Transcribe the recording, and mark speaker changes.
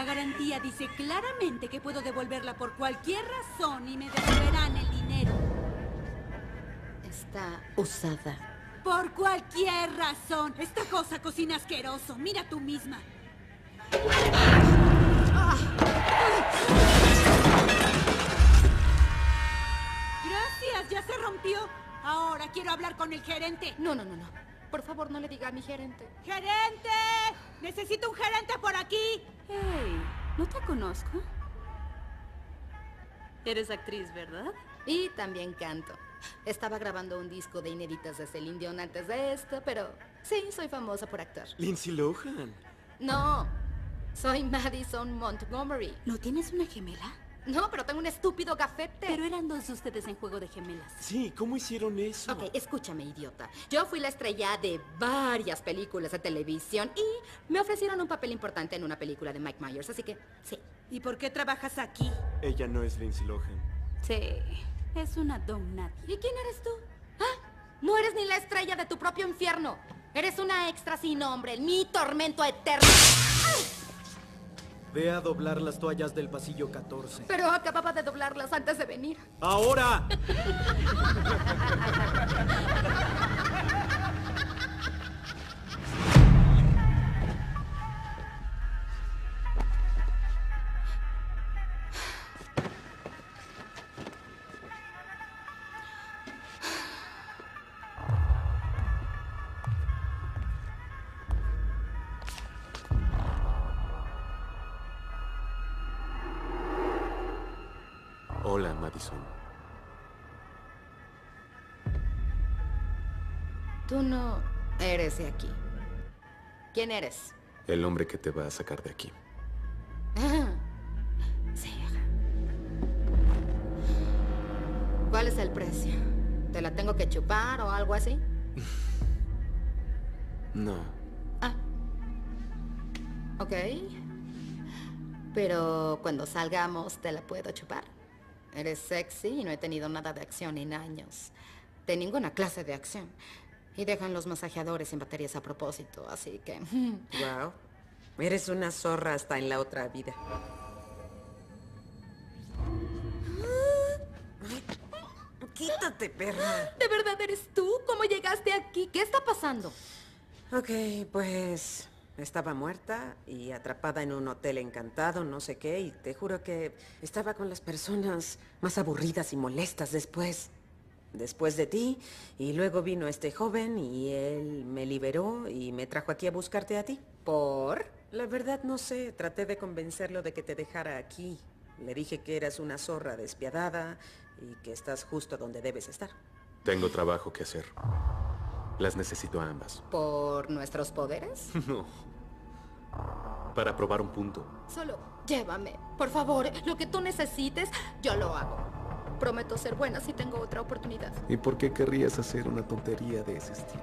Speaker 1: La garantía dice claramente que puedo devolverla por cualquier razón y me devolverán el dinero.
Speaker 2: Está usada.
Speaker 1: Por cualquier razón. Esta cosa cocina asqueroso. Mira tú misma. Gracias, ya se rompió. Ahora quiero hablar con el gerente.
Speaker 2: No, no, no, no. Por favor, no le diga a mi gerente.
Speaker 1: ¡Gerente! Necesito un gerente por aquí.
Speaker 3: Hey, no te conozco. Eres actriz, ¿verdad?
Speaker 2: Y también canto. Estaba grabando un disco de inéditas de Celine Dion antes de esto, pero sí, soy famosa por actuar.
Speaker 4: Lindsay Lohan.
Speaker 2: No, soy Madison Montgomery.
Speaker 3: ¿No tienes una gemela?
Speaker 2: No, pero tengo un estúpido gafete.
Speaker 3: Pero eran dos de ustedes en juego de gemelas.
Speaker 4: Sí, ¿cómo hicieron eso?
Speaker 2: Ok, escúchame, idiota. Yo fui la estrella de varias películas de televisión y me ofrecieron un papel importante en una película de Mike Myers, así que sí.
Speaker 1: ¿Y por qué trabajas aquí?
Speaker 4: Ella no es Lindsay Lohan.
Speaker 3: Sí, es una don nadie.
Speaker 2: ¿Y quién eres tú? ¿Ah? No eres ni la estrella de tu propio infierno. Eres una extra sin nombre, mi tormento eterno.
Speaker 5: Ve a doblar las toallas del pasillo 14.
Speaker 2: Pero acababa de doblarlas antes de venir.
Speaker 5: ¡Ahora!
Speaker 4: Hola, Madison.
Speaker 2: Tú no eres de aquí. ¿Quién eres?
Speaker 4: El hombre que te va a sacar de aquí.
Speaker 2: Ah, sí. ¿Cuál es el precio? ¿Te la tengo que chupar o algo así?
Speaker 4: No.
Speaker 2: Ah. Ok. Pero cuando salgamos, ¿te la puedo chupar? Eres sexy y no he tenido nada de acción en años. De ninguna clase de acción. Y dejan los masajeadores sin baterías a propósito, así que...
Speaker 6: Wow. Eres una zorra hasta en la otra vida. Quítate, perra.
Speaker 2: ¿De verdad eres tú? ¿Cómo llegaste aquí? ¿Qué está pasando?
Speaker 6: Ok, pues estaba muerta y atrapada en un hotel encantado, no sé qué, y te juro que estaba con las personas más aburridas y molestas después. Después de ti, y luego vino este joven y él me liberó y me trajo aquí a buscarte a ti.
Speaker 2: ¿Por?
Speaker 6: La verdad no sé, traté de convencerlo de que te dejara aquí. Le dije que eras una zorra despiadada y que estás justo donde debes estar.
Speaker 4: Tengo trabajo que hacer. Las necesito a ambas.
Speaker 2: ¿Por nuestros poderes?
Speaker 4: No. Para probar un punto.
Speaker 2: Solo llévame, por favor. Lo que tú necesites, yo lo hago. Prometo ser buena si tengo otra oportunidad.
Speaker 4: ¿Y por qué querrías hacer una tontería de ese estilo?